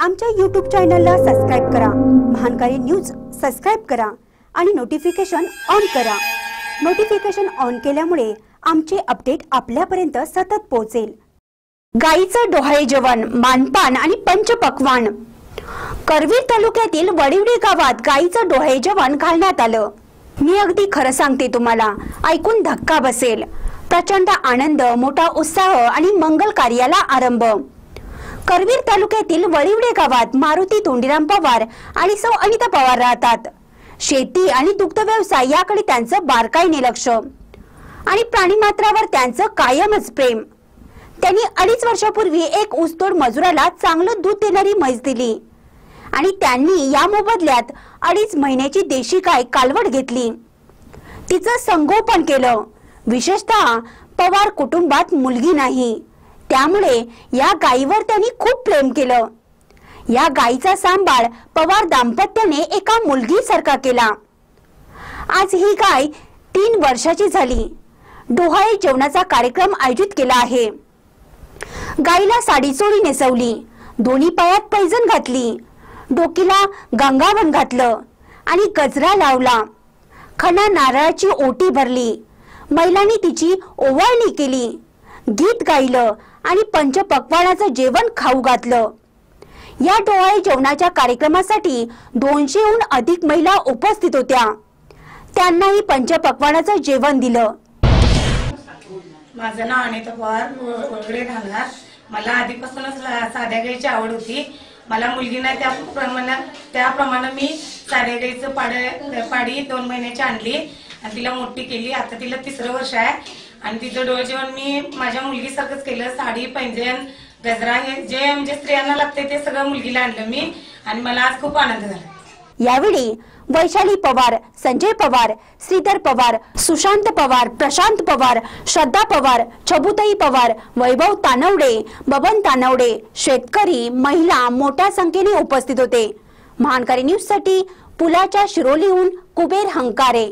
आमच्या यूट्यूब चॅनलला सबस्क्राईब करा. महानकारी न्यूज सबस्क्राईब करा आणि नोटिफिकेशन ऑन करा. नोटिफिकेशन ऑन केल्यामुळे आमचे अपडेट आपल्यापर्यंत सतत पोहोचेल. गाईचं डोहाळे जेवण मानपान आणि पंचपक्वान. करवीर तालुक्यातील वडिवडी गावात गाईचं डोहाळे जेवण घालण्यात आलं. मी अगदी खरं सांगते तुम्हाला ऐकून धक्का बसेल. प्रचंड आनंद मोठा उत्साह आणि मंगल कार्याला आरंभ. करवीर तालुक्यातील वळिवडे गावात मारुती तोंडीराम पवार आणि सौ अनिता पवार राहतात. शेती आणि दुग्ध व्यवसाय याकडे त्यांचं बारकाईने लक्ष आणि प्राणीमात्रावर त्यांचं कायमच प्रेम. त्यांनी अडीच वर्षापूर्वी एक ऊसतोड मजुराला चांगलं दूध देणारी म्हैस दिली. आणि त्यांनी या मोबदल्यात अडीच महिन्याची देशी गाय कालवड घेतली. तिचं संगोपन केलं. विशेषतः पवार कुटुंबात मुलगी नाही. त्यामुळे या गायीवर त्यांनी खूप प्रेम केलं. या गायीचा सांभाळ पवार दाम्पत्याने एका मुलगीसारखा केला. आज ही गाय तीन वर्षाची झाली. डोहाळे जेवणाचा कार्यक्रम आयोजित केला आहे. गाईला साडी चोळी नेसवली. दोन्ही पायात पैजण घातली. डोकीला गंगावन घातलं आणि गजरा लावला. खणा नारळाची ओटी भरली. महिलांनी तिची ओवाळणी केली. गीत गायलं आणि पंचपक्वानाचं जेवण खाऊ घातलं. या डोहाळे जेवणाच्या कार्यक्रमासाठी दोनशेहून अधिक महिला उपस्थित होत्या. त्यांनाही पंचपक्वानाचं जेवण दिलं. माझं नाव अनिता पवार वगैरे राहणार मला आधीपासूनच साध्या गायची आवड होती. मला मुलगी नाही त्याप्रमाणे त्याप्रमाणे मी साध्या गाईचं पाड पाडी दोन महिन्याची आणली आणि तिला मोठी केली. आता तिला तिसरं वर्ष आहे. आणि तिचं डोळे जेवण मी माझ्या मुलगीसारखंच केलं. साडी पैंजण गजरा हे जे म्हणजे स्त्रियांना लागते ते सगळं मुलगीला आणलं मी आणि मला आज खूप आनंद झाला. यावेळी वैशाली पवार संजय पवार श्रीधर पवार सुशांत पवार प्रशांत पवार श्रद्धा पवार छबुताई पवार वैभव तानवडे बबन तानवडे शेतकरी महिला मोठ्या संख्येने उपस्थित होते. महानकारी न्यूजसाठी पुलाच्या शिरोलीहून कुबेर हंकारे.